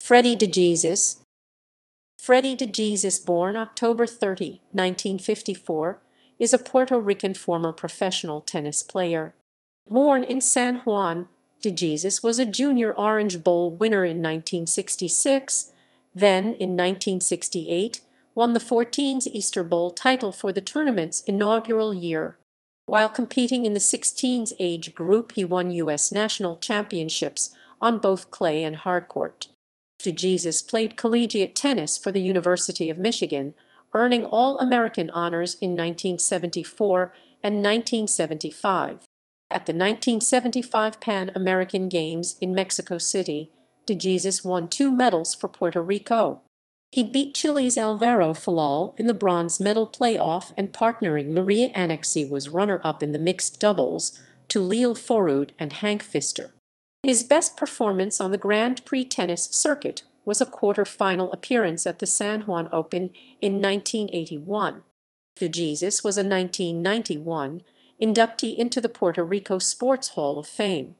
Freddy DeJesus Freddy DeJesus, born October 30, 1954, is a Puerto Rican former professional tennis player. Born in San Juan, de Jesús was a junior Orange Bowl winner in 1966, then in 1968 won the 14's Easter Bowl title for the tournament's inaugural year. While competing in the 16s age group he won U.S. national championships on both clay and hardcourt. De Jesús played collegiate tennis for the University of Michigan, earning All-American honors in 1974 and 1975. At the 1975 Pan American Games in Mexico City, de Jesús won two medals for Puerto Rico. He beat Chile's Álvaro Fillol in the bronze medal playoff and partnering Maria Annexy was runner-up in the mixed doubles to Lele Forood and Hank Pfister. His best performance on the Grand Prix tennis circuit was a quarter-final appearance at the San Juan Open in 1981. De Jesús was a 1991 inductee into the Puerto Rico Sports Hall of Fame.